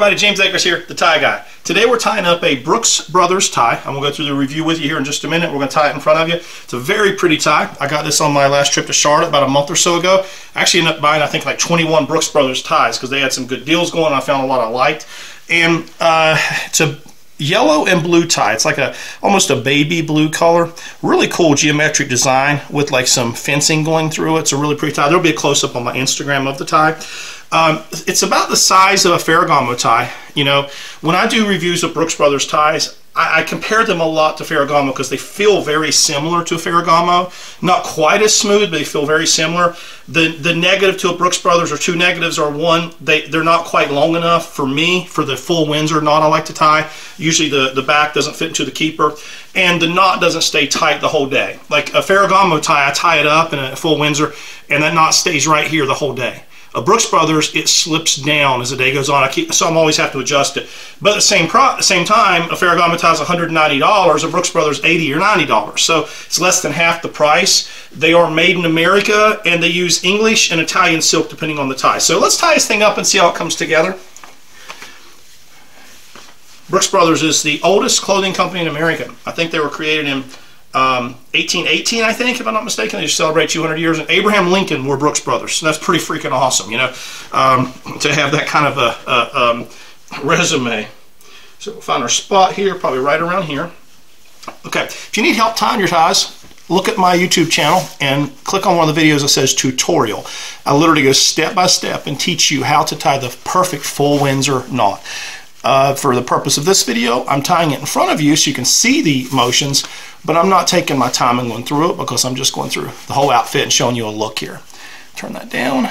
everybody, James Akers here, the tie guy. Today we're tying up a Brooks Brothers tie. I'm gonna go through the review with you here in just a minute. We're gonna tie it in front of you. It's a very pretty tie. I got this on my last trip to Charlotte about a month or so ago. I actually ended up buying, I think, like 21 Brooks Brothers ties because they had some good deals going. I found a lot I liked. And uh, it's a yellow and blue tie. It's like a almost a baby blue color. Really cool geometric design with like some fencing going through it. It's a really pretty tie. There'll be a close up on my Instagram of the tie. Um, it's about the size of a Ferragamo tie. You know, when I do reviews of Brooks Brothers ties, I, I compare them a lot to Ferragamo because they feel very similar to a Ferragamo. Not quite as smooth, but they feel very similar. The the negative to a Brooks Brothers or two negatives are one, they, they're not quite long enough for me for the full Windsor knot I like to tie. Usually the, the back doesn't fit into the keeper and the knot doesn't stay tight the whole day. Like a Ferragamo tie, I tie it up in a full Windsor and that knot stays right here the whole day. A Brooks Brothers, it slips down as the day goes on. I keep, so I'm always have to adjust it. But at the same pro, same time, a Ferragamo tie is $190, a Brooks Brothers $80 or $90. So it's less than half the price. They are made in America and they use English and Italian silk depending on the tie. So let's tie this thing up and see how it comes together. Brooks Brothers is the oldest clothing company in America. I think they were created in um, 1818, I think, if I'm not mistaken. They just celebrate 200 years. And Abraham Lincoln were Brooks Brothers. So that's pretty freaking awesome, you know, um, to have that kind of a, a um, resume. So we'll find our spot here, probably right around here. Okay, if you need help tying your ties, look at my YouTube channel and click on one of the videos that says tutorial. I literally go step by step and teach you how to tie the perfect full Windsor knot. Uh, for the purpose of this video, I'm tying it in front of you so you can see the motions, but I'm not taking my time and going through it because I'm just going through the whole outfit and showing you a look here. Turn that down.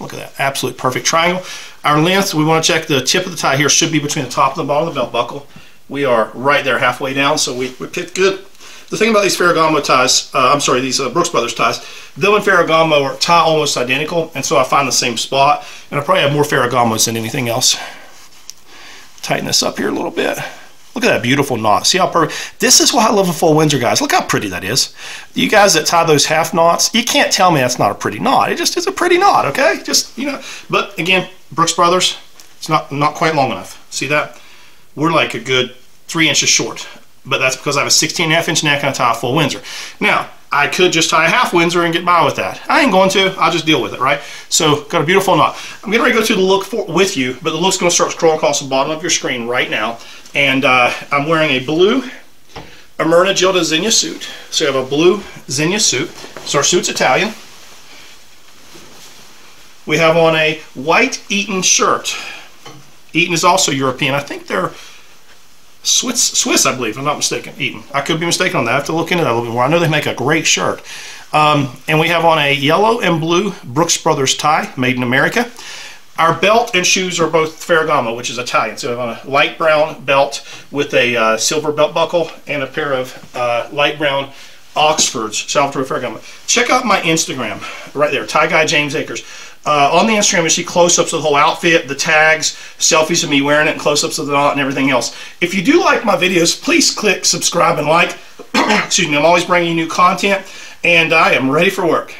Look at that, absolute perfect triangle. Our length, we want to check the tip of the tie here should be between the top and the bottom of the belt buckle. We are right there halfway down, so we, we picked good. The thing about these Ferragamo ties, uh, I'm sorry, these uh, Brooks Brothers ties, them and Ferragamo are tie almost identical, and so I find the same spot. And I probably have more Ferragamos than anything else. Tighten this up here a little bit. Look at that beautiful knot. See how perfect. This is why I love a full Windsor, guys. Look how pretty that is. You guys that tie those half knots, you can't tell me that's not a pretty knot. It just is a pretty knot, okay? Just, you know. But again, Brooks Brothers, it's not, not quite long enough. See that? We're like a good three inches short. But that's because I have a 16 and a half inch neck and I tie a full Windsor. Now, I could just tie a half Windsor and get by with that. I ain't going to. I'll just deal with it, right? So, got a beautiful knot. I'm ready to go through the look for, with you, but the look's going to start scrolling across the bottom of your screen right now. And uh, I'm wearing a blue Ermenegildo Zegna suit. So you have a blue Zegna suit. So our suit's Italian. We have on a white Eton shirt. Eton is also European. I think they're Swiss, Swiss, I believe, I'm not mistaken. Eton. I could be mistaken on that. I have to look into that a little bit more. I know they make a great shirt. Um, and we have on a yellow and blue Brooks Brothers tie, made in America. Our belt and shoes are both Ferragamo, which is Italian. So we have a light brown belt with a uh, silver belt buckle and a pair of uh, light brown Oxfords, Salvatore Ferragamo. Check out my Instagram right there, Tie Guy James Akers. Uh, on the Instagram, you see close-ups of the whole outfit, the tags, selfies of me wearing it, and close-ups of the knot and everything else. If you do like my videos, please click subscribe and like. Excuse me, I'm always bringing you new content, and I am ready for work.